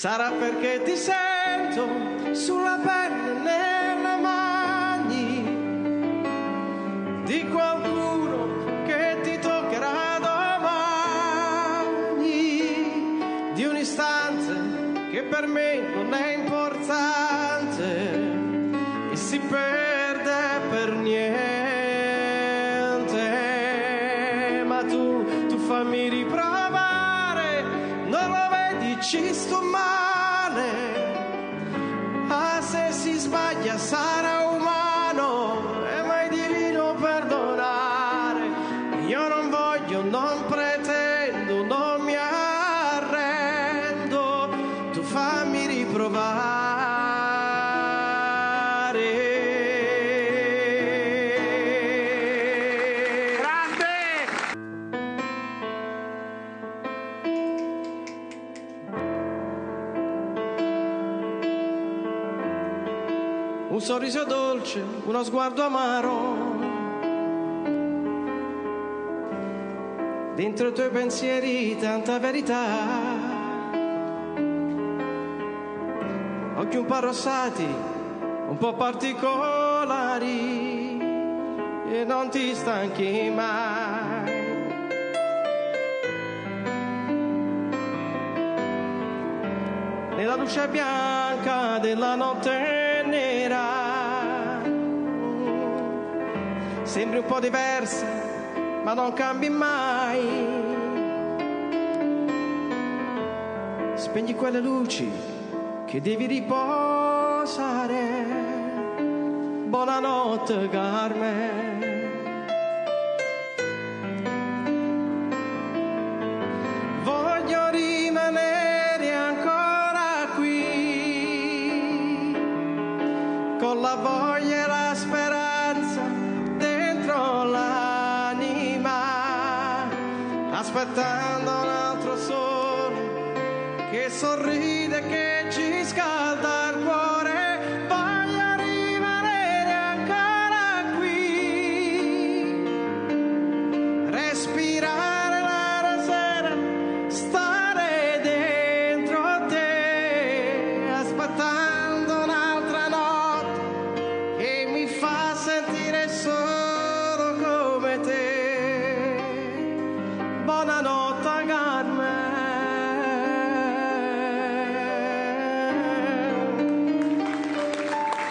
Sarà perché ti sento sulla pelle nelle mani di qualcuno che ti toccherà domani, di un istante che per me non è importante e si perde per niente. Ma tu, tu fammi riprovare, non lo vedi, ci sto male. descansar. Un sorriso dolce, uno sguardo amaro. Dentro i tuoi pensieri tanta verità. Occhi un po' arrossati, un po' particolari e non ti stanchi mai. Nella luce bianca della notte nera sembri un po' diversa, ma non cambi mai. Spegni quelle luci che devi riposare. Buonanotte, Carmen. Con la voglia e la speranza dentro l'anima, aspettando un altro sole che sorride, che ci cuore.